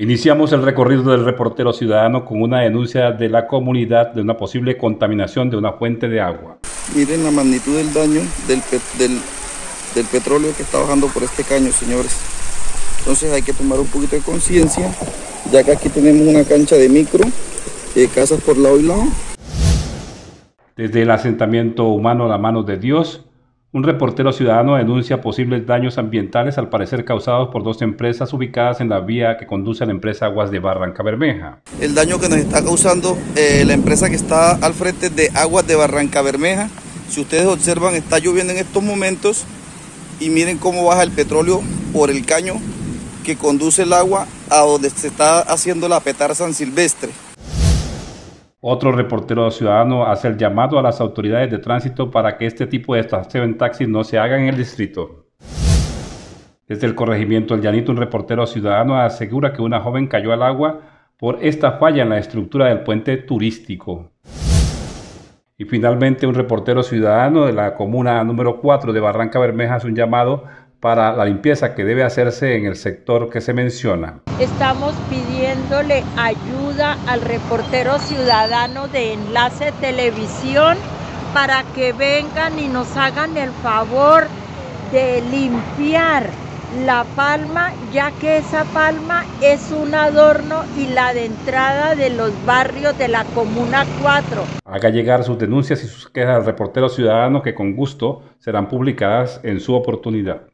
Iniciamos el recorrido del reportero ciudadano con una denuncia de la comunidad de una posible contaminación de una fuente de agua. Miren la magnitud del daño del, del, petróleo que está bajando por este caño, señores. Entonces hay que tomar un poquito de conciencia, ya que aquí tenemos una cancha de micro, eh, casas por lado y lado. Desde el asentamiento humano a la mano de Dios, un reportero ciudadano denuncia posibles daños ambientales al parecer causados por dos empresas ubicadas en la vía que conduce a la empresa Aguas de Barranca Bermeja. El daño que nos está causando eh, la empresa que está al frente de Aguas de Barranca Bermeja, si ustedes observan está lloviendo en estos momentos y miren cómo baja el petróleo por el caño que conduce el agua a donde se está haciendo la petar San Silvestre. Otro reportero ciudadano hace el llamado a las autoridades de tránsito para que este tipo de estación en taxis no se haga en el distrito. Desde el corregimiento El Llanito, un reportero ciudadano asegura que una joven cayó al agua por esta falla en la estructura del puente turístico. Y finalmente, un reportero ciudadano de la comuna número 4 de Barranca Bermeja hace un llamado para la limpieza que debe hacerse en el sector que se menciona. Estamos pidiéndole ayuda al reportero ciudadano de Enlace Televisión para que vengan y nos hagan el favor de limpiar la palma, ya que esa palma es un adorno y la de entrada de los barrios de la Comuna 4. Haga llegar sus denuncias y sus quejas al reportero ciudadano que con gusto serán publicadas en su oportunidad.